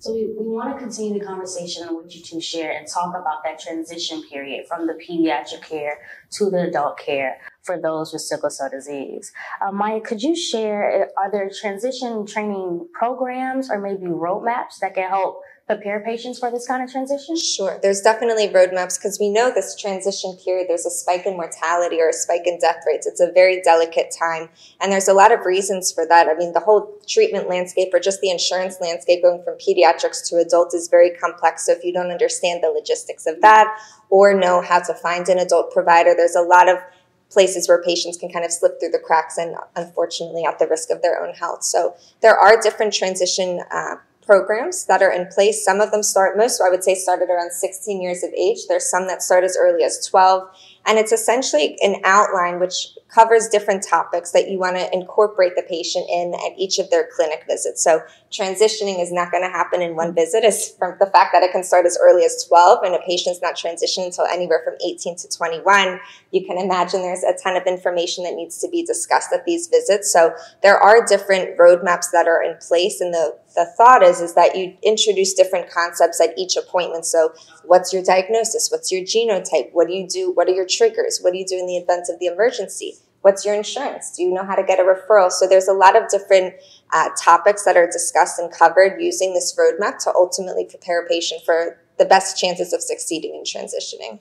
So we, we want to continue the conversation with you two share and talk about that transition period from the pediatric care to the adult care for those with sickle cell disease. Uh, Maya, could you share, are there transition training programs or maybe roadmaps that can help prepare patients for this kind of transition? Sure. There's definitely roadmaps because we know this transition period, there's a spike in mortality or a spike in death rates. It's a very delicate time. And there's a lot of reasons for that. I mean, the whole treatment landscape or just the insurance landscape going from pediatrics to adult is very complex. So if you don't understand the logistics of that or know how to find an adult provider, there's a lot of places where patients can kind of slip through the cracks and unfortunately at the risk of their own health. So there are different transition uh, programs that are in place. Some of them start, most I would say started around 16 years of age. There's some that start as early as 12. And it's essentially an outline which covers different topics that you want to incorporate the patient in at each of their clinic visits. So transitioning is not going to happen in one visit is from the fact that it can start as early as 12 and a patient's not transitioning until anywhere from 18 to 21. You can imagine there's a ton of information that needs to be discussed at these visits. So there are different roadmaps that are in place in the, the thought is is that you introduce different concepts at each appointment. So, what's your diagnosis? What's your genotype? What do you do? What are your triggers? What do you do in the event of the emergency? What's your insurance? Do you know how to get a referral? So, there's a lot of different uh, topics that are discussed and covered using this roadmap to ultimately prepare a patient for the best chances of succeeding in transitioning.